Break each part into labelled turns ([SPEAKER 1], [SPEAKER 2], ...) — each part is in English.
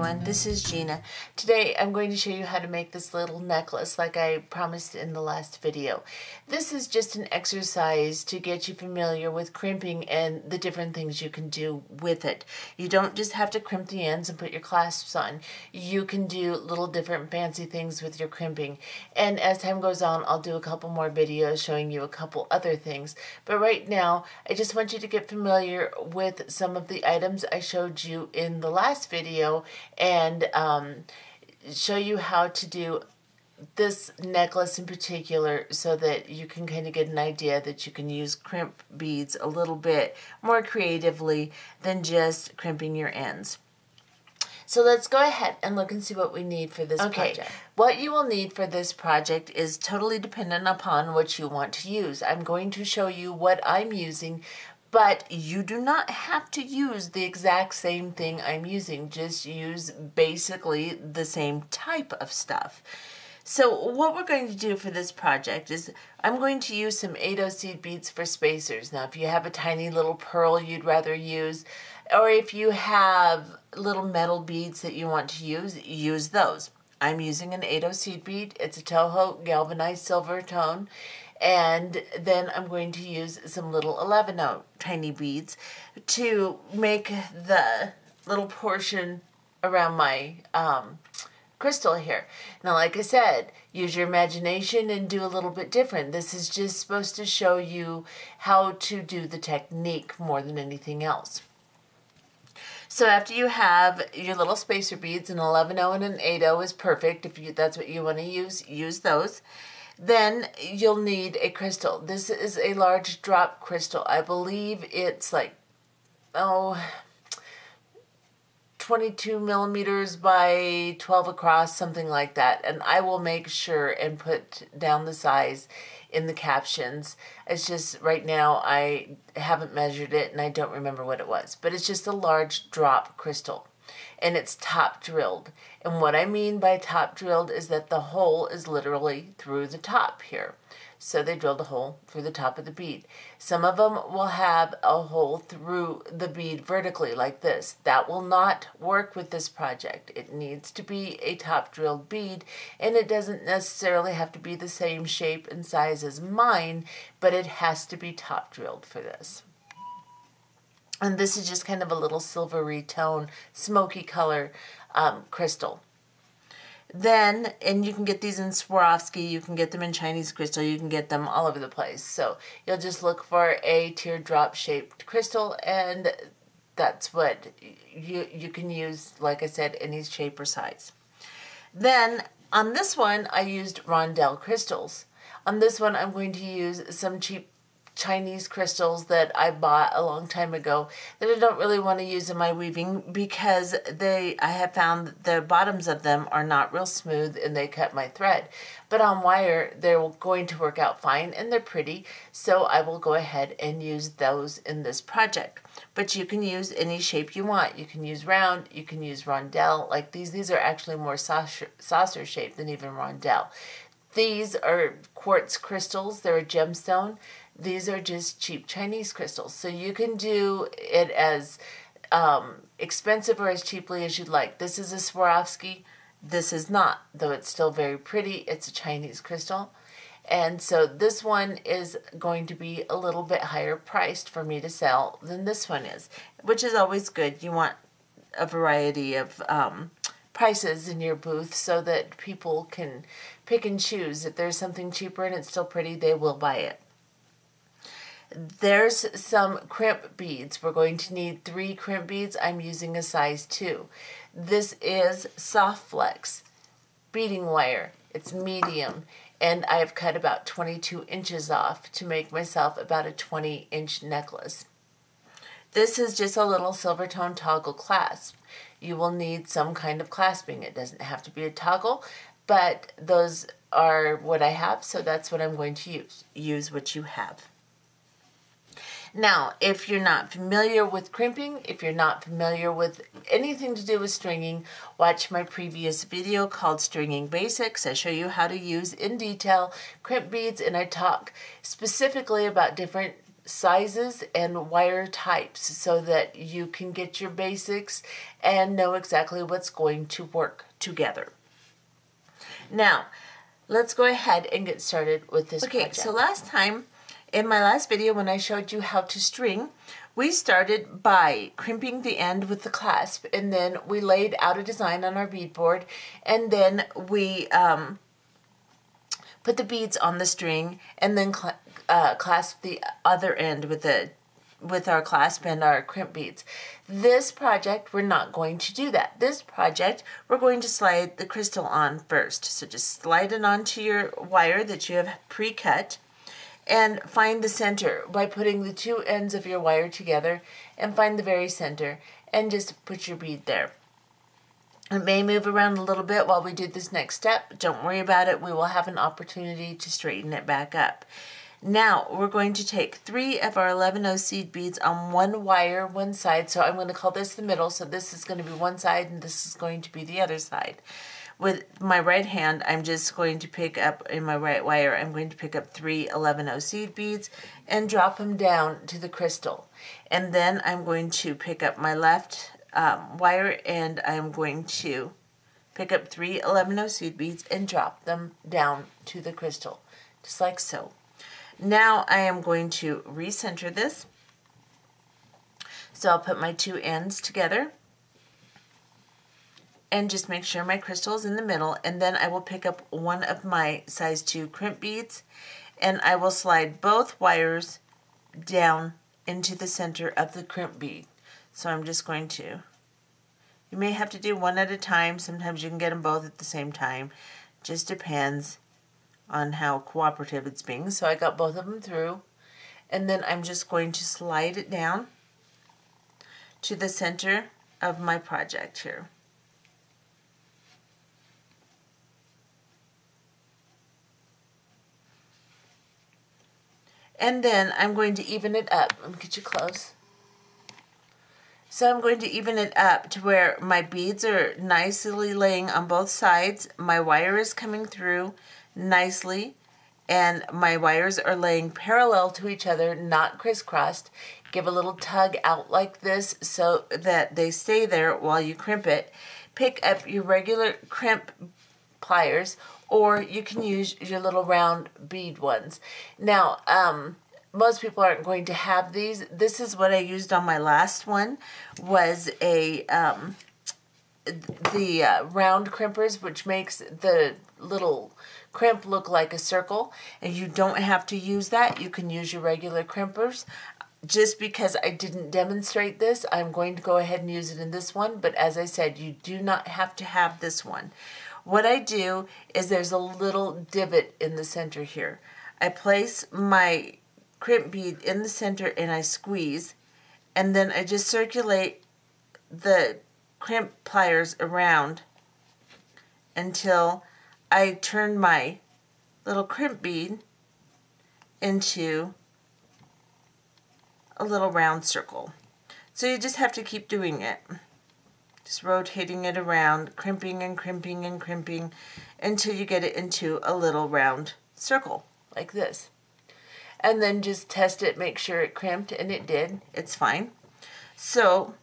[SPEAKER 1] everyone, this is Gina. Today I'm going to show you how to make this little necklace like I promised in the last video. This is just an exercise to get you familiar with crimping and the different things you can do with it. You don't just have to crimp the ends and put your clasps on. You can do little different fancy things with your crimping. And as time goes on, I'll do a couple more videos showing you a couple other things. But right now, I just want you to get familiar with some of the items I showed you in the last video and um, show you how to do this necklace in particular so that you can kind of get an idea that you can use crimp beads a little bit more creatively than just crimping your ends. So let's go ahead and look and see what we need for this okay. project. What you will need for this project is totally dependent upon what you want to use. I'm going to show you what I'm using but you do not have to use the exact same thing I'm using. Just use basically the same type of stuff. So what we're going to do for this project is I'm going to use some 8 seed beads for spacers. Now if you have a tiny little pearl you'd rather use, or if you have little metal beads that you want to use, use those. I'm using an 8 seed bead. It's a Toho galvanized silver tone and then I'm going to use some little 11 tiny beads to make the little portion around my um, crystal here. Now, like I said, use your imagination and do a little bit different. This is just supposed to show you how to do the technique more than anything else. So after you have your little spacer beads, an 11-0 and an 8-0 is perfect. If you that's what you want to use, use those. Then you'll need a crystal. This is a large drop crystal. I believe it's like, oh, 22 millimeters by 12 across, something like that. And I will make sure and put down the size in the captions. It's just right now I haven't measured it and I don't remember what it was. But it's just a large drop crystal and it's top drilled. And what I mean by top drilled is that the hole is literally through the top here. So they drilled a hole through the top of the bead. Some of them will have a hole through the bead vertically like this. That will not work with this project. It needs to be a top drilled bead and it doesn't necessarily have to be the same shape and size as mine, but it has to be top drilled for this. And this is just kind of a little silvery tone, smoky color um, crystal. Then, and you can get these in Swarovski, you can get them in Chinese crystal, you can get them all over the place. So you'll just look for a teardrop shaped crystal and that's what you, you can use, like I said, any shape or size. Then on this one, I used Rondelle crystals. On this one, I'm going to use some cheap Chinese crystals that I bought a long time ago that I don't really want to use in my weaving because they I have found the bottoms of them are not real smooth and they cut my thread. But on wire they're going to work out fine and they're pretty so I will go ahead and use those in this project. But you can use any shape you want. You can use round, you can use rondelle like these. These are actually more saucer, saucer shaped than even rondelle. These are quartz crystals. They're a gemstone. These are just cheap Chinese crystals. So you can do it as um, expensive or as cheaply as you'd like. This is a Swarovski. This is not, though it's still very pretty. It's a Chinese crystal. And so this one is going to be a little bit higher priced for me to sell than this one is, which is always good. You want a variety of um, prices in your booth so that people can pick and choose. If there's something cheaper and it's still pretty, they will buy it. There's some crimp beads. We're going to need three crimp beads. I'm using a size 2. This is soft flex beading wire. It's medium and I have cut about 22 inches off to make myself about a 20 inch necklace. This is just a little silver tone toggle clasp. You will need some kind of clasping. It doesn't have to be a toggle, but those are what I have, so that's what I'm going to use. Use what you have. Now, if you're not familiar with crimping, if you're not familiar with anything to do with stringing, watch my previous video called Stringing Basics. I show you how to use in detail crimp beads and I talk specifically about different sizes and wire types so that you can get your basics and know exactly what's going to work together. Now, let's go ahead and get started with this
[SPEAKER 2] Okay,
[SPEAKER 1] project.
[SPEAKER 2] so last time, in my last video when I showed you how to string, we started by crimping the end with the clasp and then we laid out a design on our beadboard and then we um, put the beads on the string and then cl uh, clasp the other end with the with our clasp and our crimp beads. This project, we're not going to do that. This project, we're going to slide the crystal on first. So just slide it onto your wire that you have pre-cut and find the center by putting the two ends of your wire together and find the very center and just put your bead there. It may move around a little bit while we do this next step. Don't worry about it. We will have an opportunity to straighten it back up. Now we're going to take three of our 11 seed beads on one wire, one side. So I'm going to call this the middle. So this is going to be one side and this is going to be the other side. With my right hand, I'm just going to pick up in my right wire, I'm going to pick up three 11 seed beads
[SPEAKER 1] and drop them down to the crystal.
[SPEAKER 2] And then I'm going to pick up my left um, wire and I'm going to pick up three 11 seed beads
[SPEAKER 1] and drop them down to the crystal, just like so.
[SPEAKER 2] Now I am going to recenter this. So I'll put my two ends together and just make sure my crystal is in the middle and then I will pick up one of my size 2 crimp beads and I will slide both wires down into the center of the crimp bead. So I'm just going to, you may have to do one at a time, sometimes you can get them both at the same time, just depends on how cooperative it's being. So I got both of them through. And then I'm just going to slide it down to the center of my project here. And then I'm going to even it up. Let me get you close. So I'm going to even it up to where my beads are nicely laying on both sides. My wire is coming through nicely and my wires are laying parallel to each other, not crisscrossed. Give a little tug out like this so that they stay there while you crimp it. Pick up your regular crimp pliers or you can use your little round bead ones. Now, um, most people aren't going to have these. This is what I used on my last one was a um, the uh, round crimpers, which makes the little crimp look like a circle. And you don't have to use that. You can use your regular crimpers. Just because I didn't demonstrate this, I'm going to go ahead and use it in this one. But as I said, you do not have to have this one. What I do is there's a little divot in the center here. I place my crimp bead in the center and I squeeze and then I just circulate the crimp pliers around until I turn my little crimp bead into a little round circle. So you just have to keep doing it. Just rotating it around, crimping and crimping and crimping until you get it into a little round circle
[SPEAKER 1] like this. And then just test it, make sure it crimped, and it did.
[SPEAKER 2] It's fine. So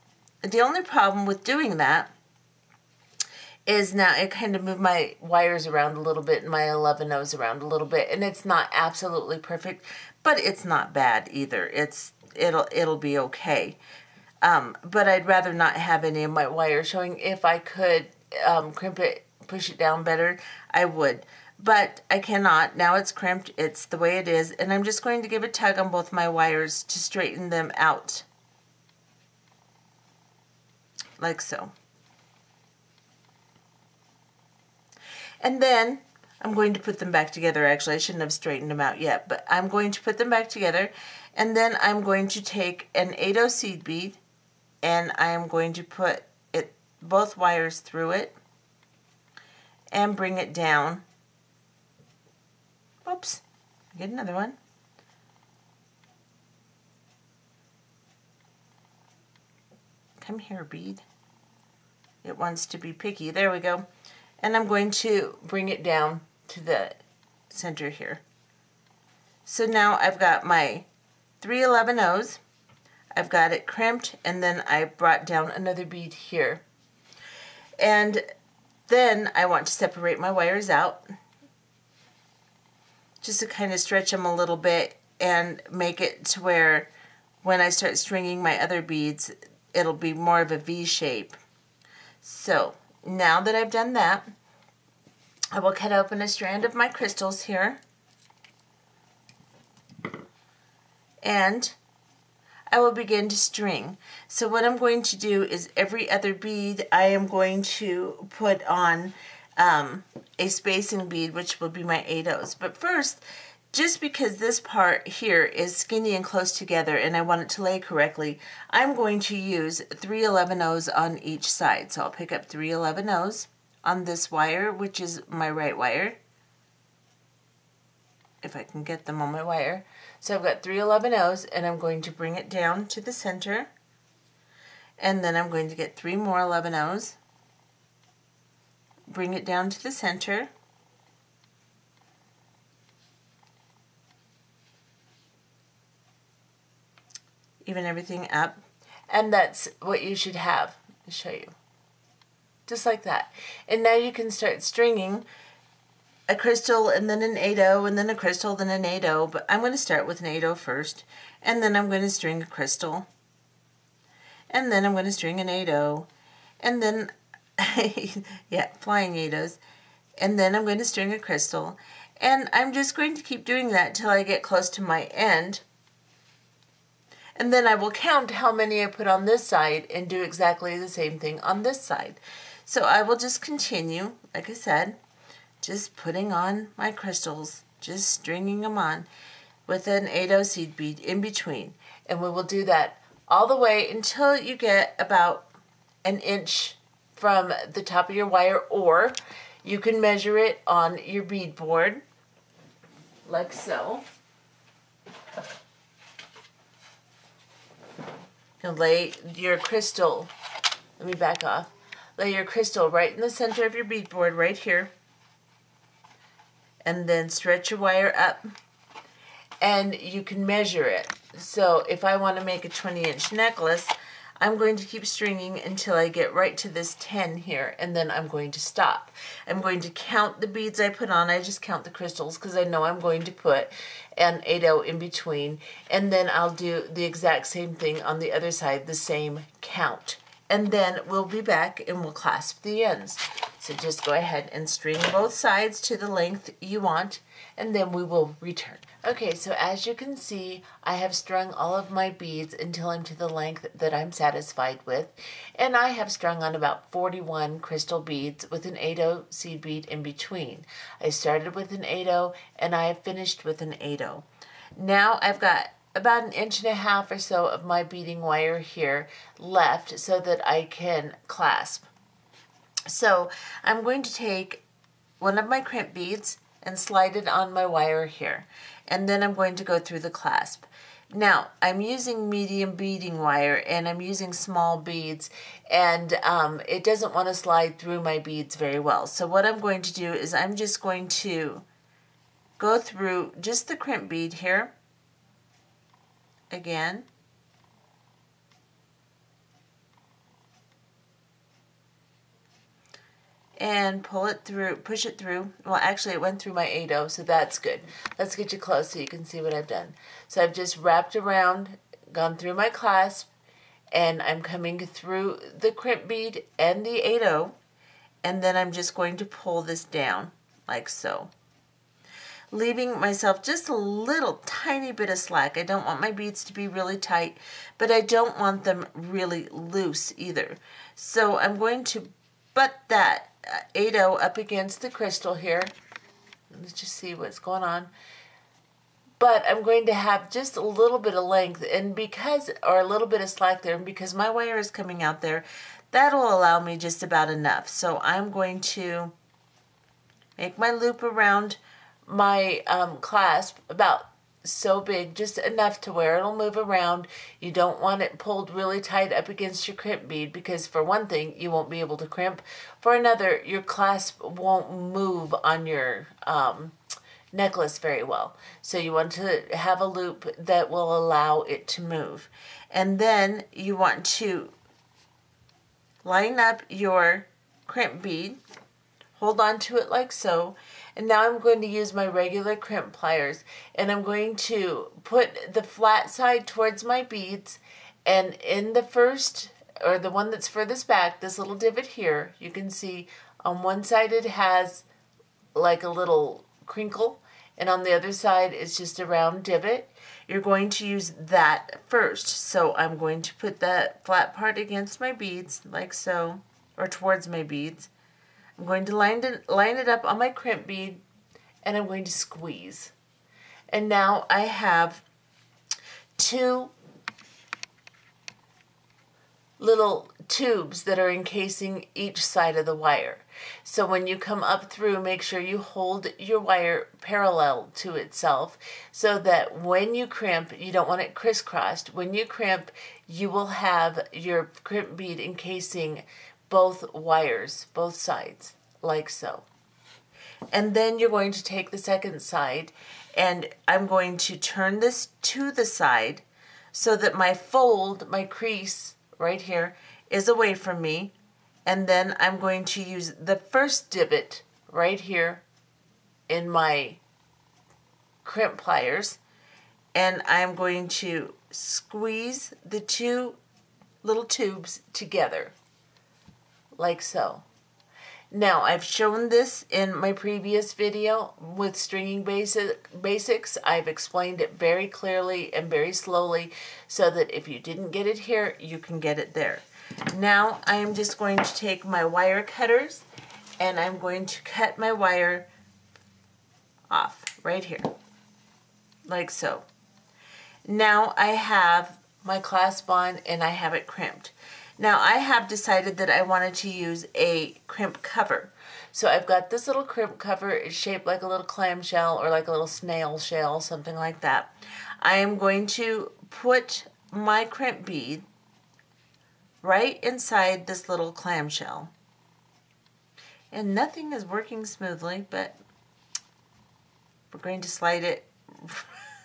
[SPEAKER 2] the only problem with doing that is now it kind of moved my wires around a little bit and my 11 O's around a little bit and it's not absolutely perfect but it's not bad either it's it'll it'll be okay um, but I'd rather not have any of my wire showing. If I could um, crimp it push it down better I would. But I cannot. Now it's crimped. It's the way it is. And I'm just going to give a tug on both my wires to straighten them out. Like so. And then I'm going to put them back together. Actually, I shouldn't have straightened them out yet, but I'm going to put them back together. And then I'm going to take an 8 seed bead and I am going to put it both wires through it and bring it down. Oops, get another one. Come here, bead. It wants to be picky. There we go and I'm going to bring it down to the center here. So now I've got my three 11 O's. I've got it crimped and then I brought down another bead here. And then I want to separate my wires out just to kind of stretch them a little bit and make it to where when I start stringing my other beads, it'll be more of a V shape. So now that I've done that, I will cut open a strand of my crystals here. And I will begin to string. So what I'm going to do is every other bead I am going to put on um, a spacing bead, which will be my 8 O's. But first, just because this part here is skinny and close together and I want it to lay correctly, I'm going to use 3 11 O's on each side. So I'll pick up 3 11 O's on this wire, which is my right wire. If I can get them on my wire. So I've got 3 11 O's and I'm going to bring it down to the center. And then I'm going to get three more 11 O's. Bring it down to the center. Even everything up. And that's what you should have. I'll show you. Just like that. And now you can start stringing a crystal and then an 8 and then a crystal, then an 8 but I'm going to start with an 8 first, and then I'm going to string a crystal, and then I'm going to string an 8 and then, yeah, flying 8 and then I'm going to string a crystal, and I'm just going to keep doing that till I get close to my end, and then I will count how many I put on this side and do exactly the same thing on this side. So I will just continue, like I said, just putting on my crystals, just stringing them on with an 8 seed bead in between. And we will do that all the way until you get about an inch from the top of your wire or you can measure it on your bead board like so. And lay your crystal, let me back off, lay your crystal right in the center of your bead board right here and then stretch your wire up and you can measure it. So if I want to make a 20 inch necklace, I'm going to keep stringing until I get right to this 10 here and then I'm going to stop. I'm going to count the beads I put on. I just count the crystals because I know I'm going to put an 8 in between and then I'll do the exact same thing on the other side, the same count. And then we'll be back and we'll clasp the ends. So just go ahead and string both sides to the length you want and then we will return. Okay, so as you can see, I have strung all of my beads until I'm to the length that I'm satisfied with. And I have strung on about 41 crystal beads with an 8-0 seed bead in between. I started with an 8-0 and I have finished with an 8-0. Now I've got about an inch and a half or so of my beading wire here left so that I can clasp. So I'm going to take one of my crimp beads and slide it on my wire here. And then I'm going to go through the clasp. Now, I'm using medium beading wire and I'm using small beads and um, it doesn't want to slide through my beads very well. So what I'm going to do is I'm just going to go through just the crimp bead here again and pull it through, push it through. Well, actually it went through my 8 so that's good. Let's get you close so you can see what I've done. So I've just wrapped around, gone through my clasp, and I'm coming through the crimp bead and the 8 and then I'm just going to pull this down like so. Leaving myself just a little tiny bit of slack. I don't want my beads to be really tight, but I don't want them really loose either. So I'm going to butt that 8 up against the crystal here. Let's just see what's going on. But I'm going to have just a little bit of length and because, or a little bit of slack there, and because my wire is coming out there, that'll allow me just about enough. So I'm going to make my loop around my um, clasp about so big, just enough to where it'll move around. You don't want it pulled really tight up against your crimp bead because for one thing, you won't be able to crimp. For another, your clasp won't move on your um,
[SPEAKER 1] necklace very well. So you want to have a loop that will allow it to move.
[SPEAKER 2] And then you want to line up your crimp bead,
[SPEAKER 1] hold on to it like so, and now I'm going to use my regular crimp pliers and I'm going to put the flat side towards my beads and in the first or the one that's furthest back, this little divot here, you can see on one side it has like a little crinkle and on the other side it's just a round divot.
[SPEAKER 2] You're going to use that first. So I'm going to put that flat part against my beads like so or towards my beads. I'm going to line it, line it up on my crimp bead and I'm going to squeeze. And now I have two little tubes that are encasing each side of the wire. So when you come up through, make sure you hold your wire parallel to itself so that when you crimp, you don't want it crisscrossed. When you crimp, you will have your crimp bead encasing both wires, both sides, like so. And then you're going to take the second side and I'm going to turn this to the side so that my fold, my crease right here, is away from me. And then I'm going to use the first divot right here in my crimp pliers and I'm going to squeeze the two little tubes together like so. Now, I've shown this in my previous video with stringing basic, basics. I've explained it very clearly and very slowly so that if you didn't get it here, you can get it there. Now, I am just going to take my wire cutters and I'm going to cut my wire off right here, like so. Now I have my clasp on and I have it crimped. Now I have decided that I wanted to use a crimp cover. So I've got this little crimp cover. It's shaped like a little clamshell or like a little snail shell, something like that. I am going to put my crimp bead right inside this little clamshell. And nothing is working smoothly, but we're going to slide it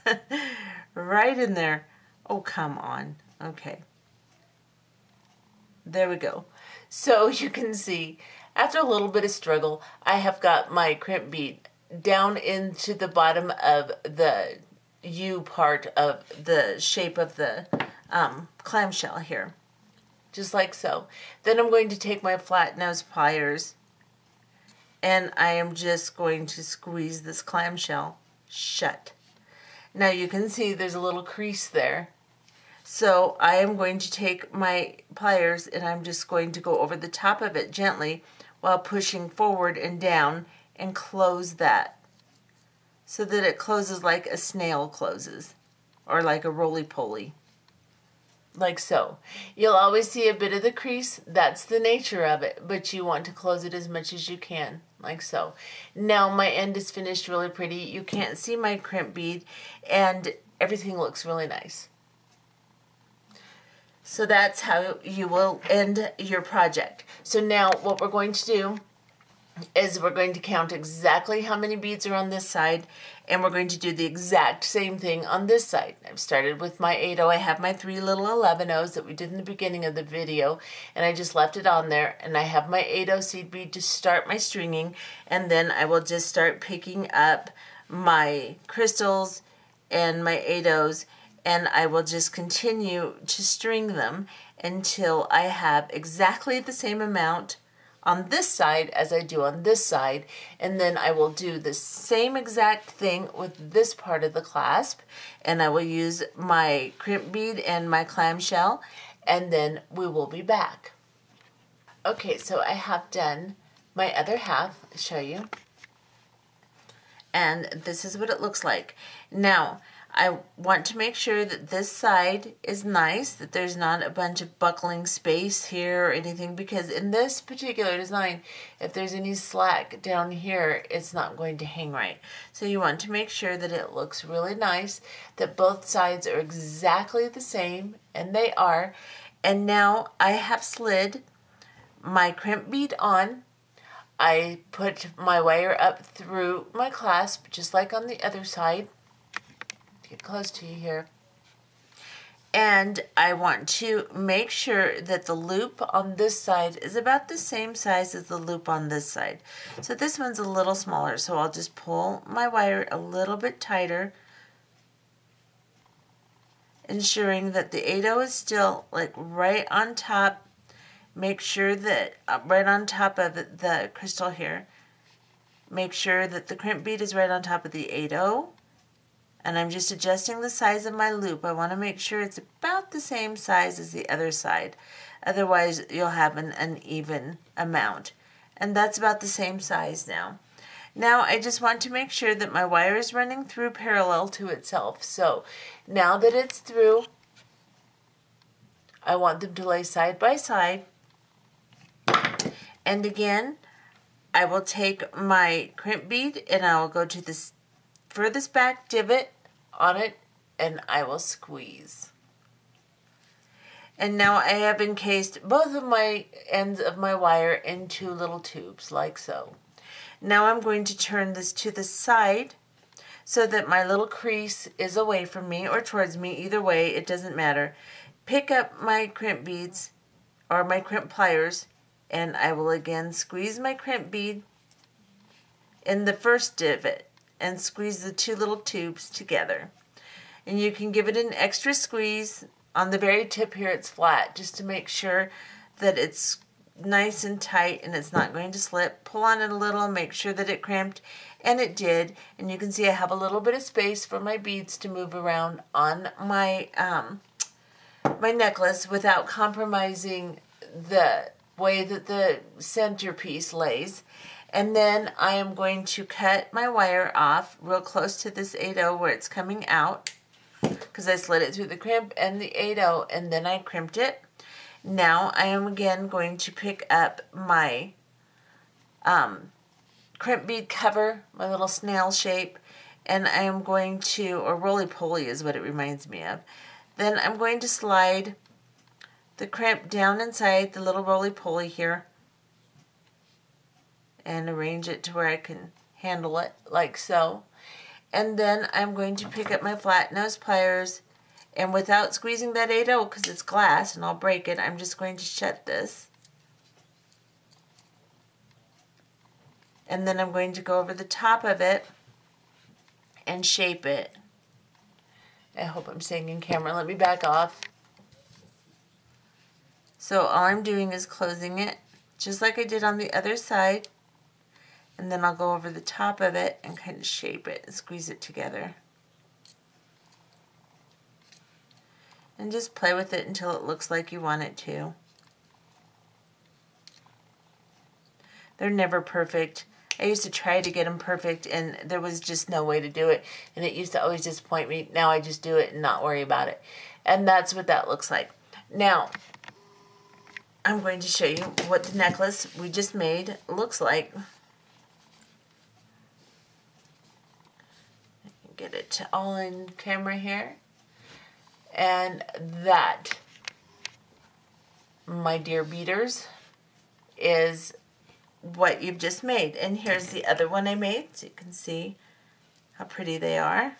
[SPEAKER 2] right in there. Oh, come on. Okay. There we go. So you can see, after a little bit of struggle, I have got my crimp bead down into the bottom of the U part of the shape of the um, clamshell here. Just like so. Then I'm going to take my flat nose pliers and I am just going to squeeze this clamshell shut. Now you can see there's a little crease there so I am going to take my pliers and I'm just going to go over the top of it gently while pushing forward and down and close that so that it closes like a snail closes or like a roly-poly like so. You'll always see a bit of the crease. That's the nature of it, but you want to close it as much as you can, like so. Now my end is finished really pretty. You can't see my crimp bead, and everything looks really nice. So that's how you will end your project. So now what we're going to do is we're going to count exactly how many beads are on this side and we're going to do the exact same thing on this side. I've started with my 8-0. I have my three little 11-0s that we did in the beginning of the video and I just left it on there and I have my 8-0 seed bead to start my stringing and then I will just start picking up my crystals and my 8-0s and I will just continue to string them until I have exactly the same amount on this side as I do on this side and then I will do the same exact thing with this part of the clasp and I will use my crimp bead and my clamshell and then we will be back. Okay, so I have done my other half, I'll show you. And this is what it looks like. Now, I want to make sure that this side is nice, that there's not a bunch of buckling space here or anything, because in this particular design, if there's any slack down here, it's not going to hang right. So you want to make sure that it looks really nice, that both sides are exactly the same, and they are. And now I have slid my crimp bead on.
[SPEAKER 3] I put my wire up through my clasp, just like on the other side. Get close to you here.
[SPEAKER 1] And I want to make sure that the loop on this side is about the same size as the loop on this side. So this one's a little smaller, so I'll just pull my wire a little bit tighter, ensuring that the 8 is still like right on top. Make sure that uh, right on top of the crystal here, make sure that the crimp bead is right on top of the 8 and I'm just adjusting the size of my loop. I want to make sure it's about the same size as the other side. Otherwise, you'll have an uneven amount. And that's about the same size now. Now, I just want to make sure that my wire is running through parallel to itself. So, now that it's through, I want them to lay side by side. And again, I will take my crimp bead and I will go to this furthest back divot on it and I will squeeze. And now I have encased both of my ends of my wire in two little tubes like so. Now I'm going to turn this to the side so that my little crease is away from me or towards me. Either way, it doesn't matter. Pick up my crimp beads or my crimp pliers and I will again squeeze my crimp bead in the first divot and squeeze the two little tubes together. And you can give it an extra squeeze. On the very tip here it's flat just to make sure that it's nice and tight and it's not going to slip. Pull on it a little, make sure that it cramped, and it did. And you can see I have a little bit of space for my beads to move around on my um, my necklace without compromising the way that the centerpiece lays. And then I am going to cut my wire off real close to this 8-0 where it's coming out because I slid it through the crimp and the 8-0 and then I crimped it. Now I am again going to pick up my um, crimp bead cover, my little snail shape, and I am going to, or roly-poly is what it reminds me of. Then I'm going to slide the crimp down inside the little roly-poly here and arrange it to where I can handle it like so. And then I'm going to pick up my flat nose pliers and without squeezing that 8 because it's glass and I'll break it, I'm just going to shut this. And then I'm going to go over the top of it and shape it. I hope I'm staying in camera. Let me back off. So all I'm doing is closing it just like I did on the other side and then I'll go over the top of it and kind of shape it and squeeze it together. And just play with it until it looks like you want it to. They're never perfect. I used to try to get them perfect and there was just no way to do it and it used to always disappoint me. Now I just do it and not worry about it. And that's what that looks like. Now, I'm going to show you what the necklace we just made looks like. Get it all in camera here. And that, my dear beaders, is what you've just made. And here's the other one I made, so you can see how pretty they are.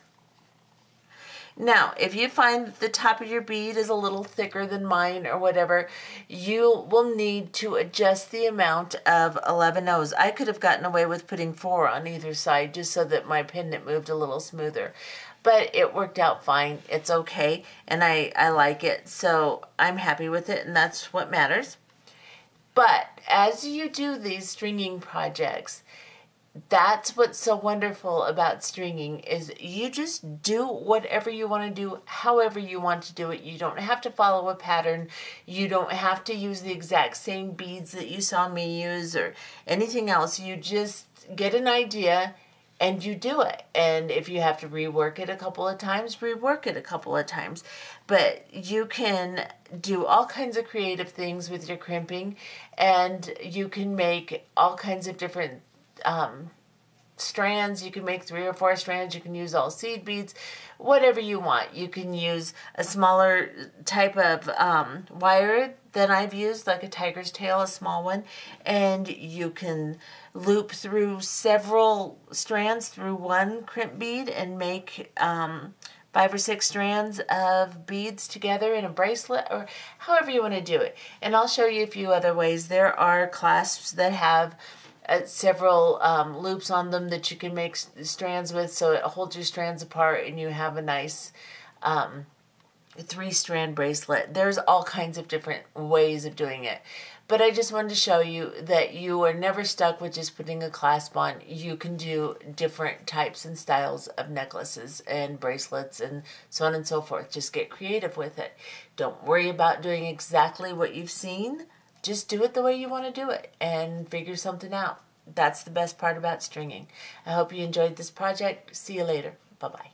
[SPEAKER 1] Now, if you find that the top of your bead is a little thicker than mine or whatever, you will need to adjust the amount of 11 O's. I could have gotten away with putting four on either side just so that my pendant moved a little smoother. But it worked out fine. It's okay, and I, I like it, so I'm happy with it, and that's what matters. But as you do these stringing projects, that's what's so wonderful about stringing is you just do whatever you want to do however you want to do it. You don't have to follow a pattern. You don't have to use the exact same beads that you saw me use or anything else. You just get an idea and you do it. And if you have to rework it a couple of times rework it a couple of times. But you can do all kinds of creative things with your crimping and you can make all kinds of different um, strands. You can make three or four strands. You can use all seed beads, whatever you want. You can use a smaller type of um, wire than I've used, like a tiger's tail, a small one, and you can loop through several strands through one crimp bead and make um, five or six strands of beads together in a bracelet or however you want to do it. And I'll show you a few other ways. There are clasps that have uh, several um, loops on them that you can make strands with so it holds your strands apart and you have a nice um, three strand bracelet. There's all kinds of different ways of doing it. But I just wanted to show you that you are never stuck with just putting a clasp on. You can do different types and styles of necklaces and bracelets and so on and so forth. Just get creative with it. Don't worry about doing exactly what you've seen. Just do it the way you want to do it and figure something out. That's the best part about stringing. I hope you enjoyed this project. See you later. Bye-bye.